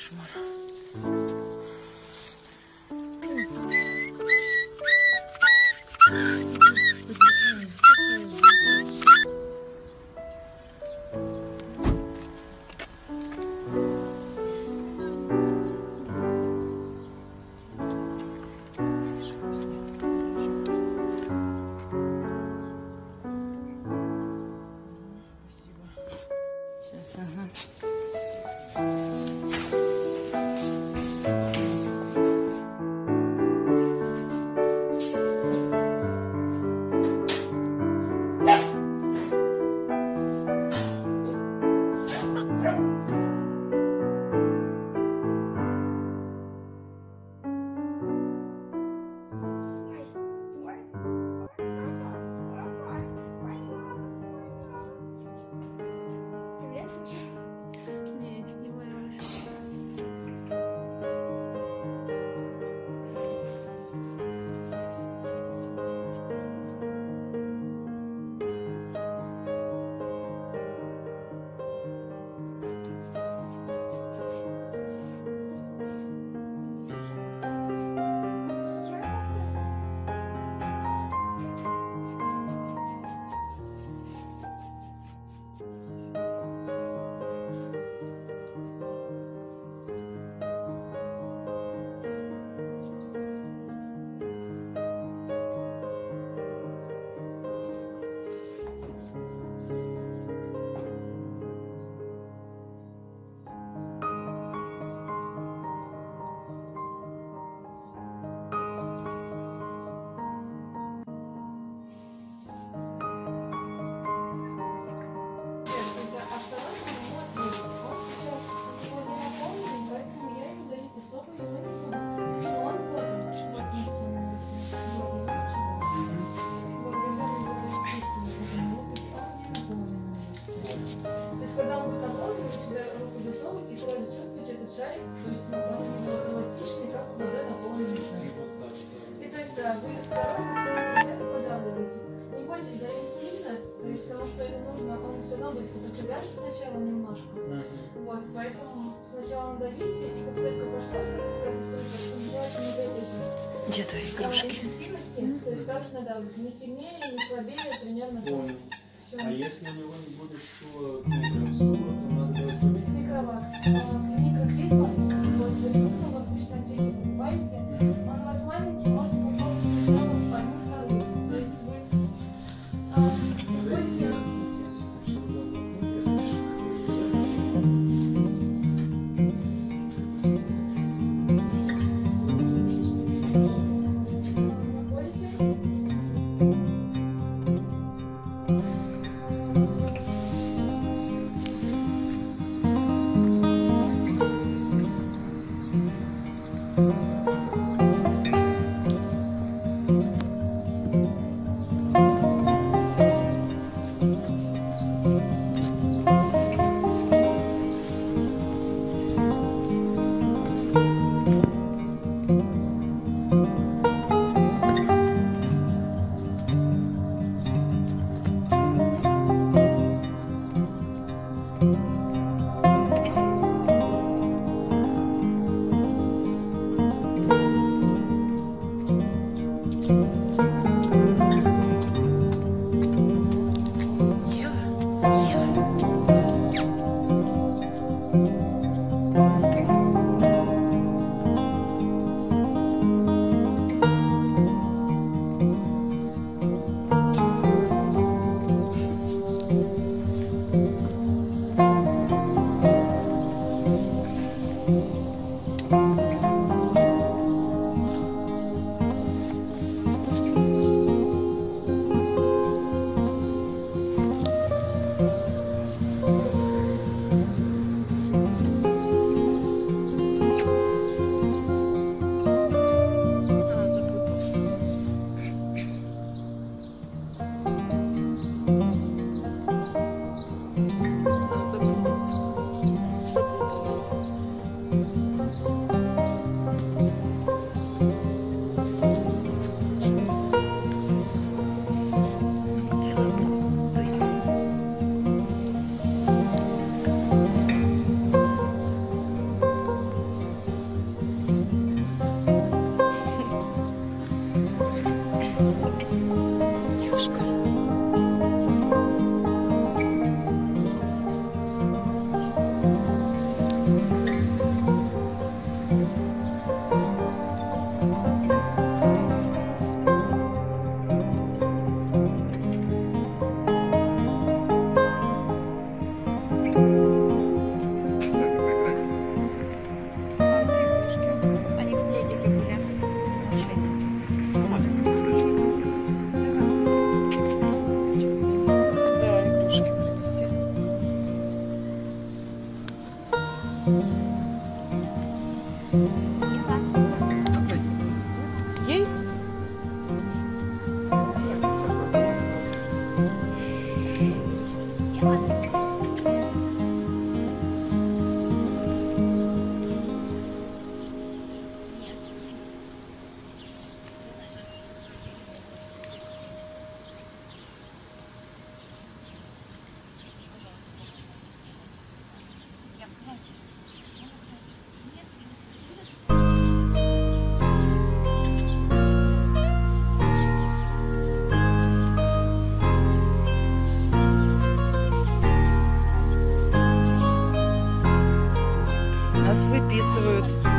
什么？Сопротивляться сначала немножко. Вот, поэтому сначала надавите, и как только пошла какая-то желательно давите. Где твои игрушки? Интенсивности, то есть также надавливайте. Не сильнее, не слабее, примерно так. Все. А если у него не будет ну, прям то надо Микроватт. Нас выписывают.